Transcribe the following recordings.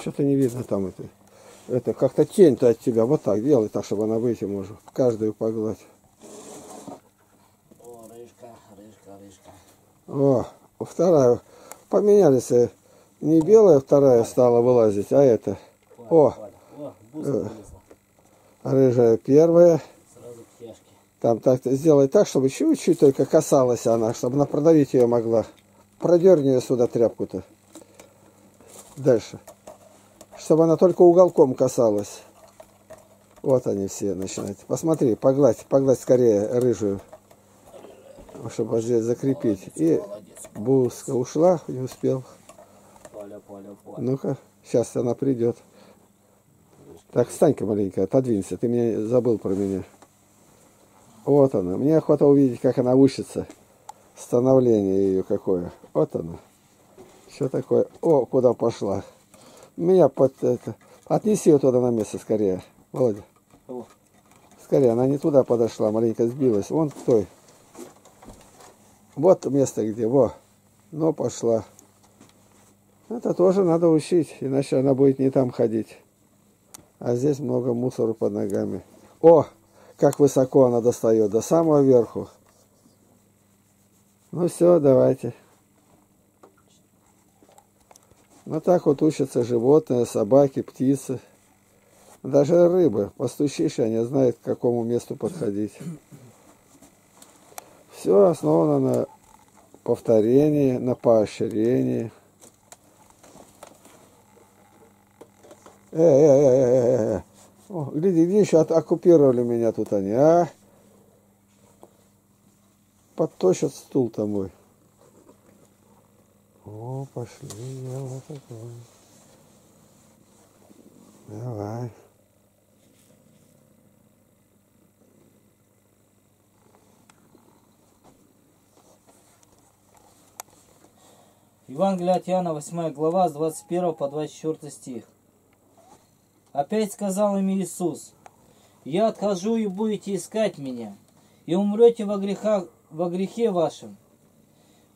Что-то не видно там это. Это как-то тень-то от тебя. Вот так делай, так, чтобы она выйти может. Каждую погладь. О, рыжка, рыжка, рыжка. О, вторая. Поменялись. Не белая вторая стала вылазить, а это. О. Э. Рыжая первая. Сразу к тяжке. Там так сделай так, чтобы чуть-чуть только касалась она, чтобы она продавить ее могла. Продерни ее сюда тряпку-то. Дальше. Чтобы она только уголком касалась. Вот они все начинают. Посмотри, погладь, погладь скорее рыжую. Чтобы здесь закрепить. И бузка ушла, не успел. Ну-ка, сейчас она придет. Так, встань-ка маленько, отодвинься. Ты меня забыл про меня. Вот она. Мне охота увидеть, как она учится. Становление ее какое. Вот она. Что такое? О, куда пошла. Меня под это... Отнеси ее туда на место скорее. Володя. Скорее, она не туда подошла, маленько сбилась. Вон к той. Вот место где, во. Но пошла. Это тоже надо учить, иначе она будет не там ходить. А здесь много мусора под ногами. О, как высоко она достает, до самого верху. Ну все, давайте. Ну так вот учатся животные, собаки, птицы. Даже рыбы. Постучишь, они знают, к какому месту подходить. Все основано на повторении, на поощрении. Э, э, э, э, э, э. О, гляди, где еще от- оккупировали меня тут они, а? Подточат стул-то мой. О, пошли, дело такое. Давай. Евангелие от Иоанна, 8 глава, с 21 по 24 стих. Опять сказал им Иисус, «Я отхожу, и будете искать Меня, и умрете во, грехах, во грехе вашем.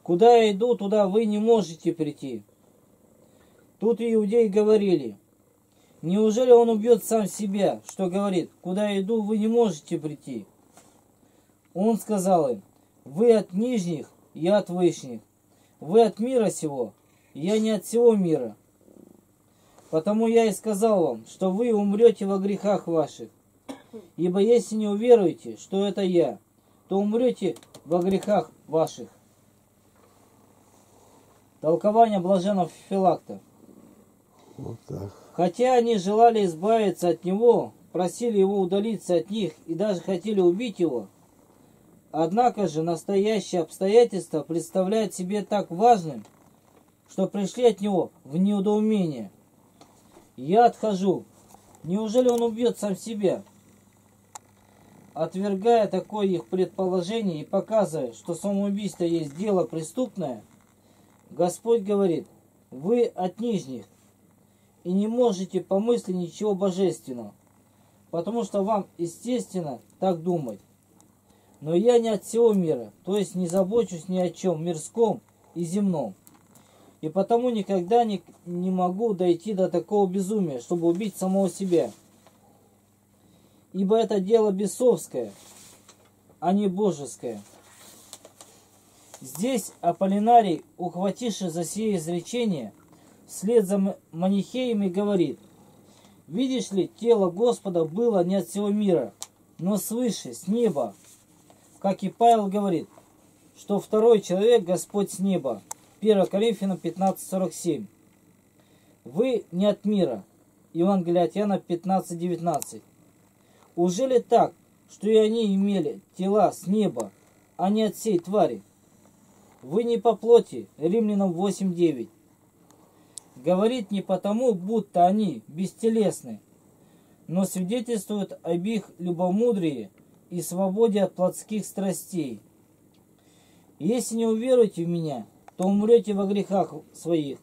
Куда я иду, туда вы не можете прийти». Тут иудеи говорили, «Неужели он убьет сам себя, что говорит, куда я иду, вы не можете прийти?» Он сказал им, «Вы от нижних, я от вышних. Вы от мира сего, я не от всего мира. Потому я и сказал вам, что вы умрете во грехах ваших. Ибо если не уверуете, что это я, то умрете во грехах ваших. Толкование блаженного Филакта. Вот так. Хотя они желали избавиться от него, просили его удалиться от них и даже хотели убить его, однако же настоящее обстоятельство представляет себе так важным, что пришли от него в неудоумение. Я отхожу. Неужели он убьет сам себя? Отвергая такое их предположение и показывая, что самоубийство есть дело преступное, Господь говорит, вы от нижних, и не можете помыслить ничего божественного, потому что вам естественно так думать. Но я не от всего мира, то есть не забочусь ни о чем мирском и земном. И потому никогда не, не могу дойти до такого безумия, чтобы убить самого себя. Ибо это дело бесовское, а не божеское. Здесь Аполлинарий, ухвативший за сие изречение, вслед за манихеями говорит, «Видишь ли, тело Господа было не от всего мира, но свыше, с неба». Как и Павел говорит, что второй человек Господь с неба. 1 Коринфянам 15.47. Вы не от мира. Евангелие от Иоанна 15.19. Уже ли так, что и они имели тела с неба, а не от всей твари? Вы не по плоти. Римлянам 8.9. Говорит не потому, будто они бестелесны, но свидетельствует об их любомудрии и свободе от плотских страстей. Если не уверуете в меня, то умрете во грехах своих.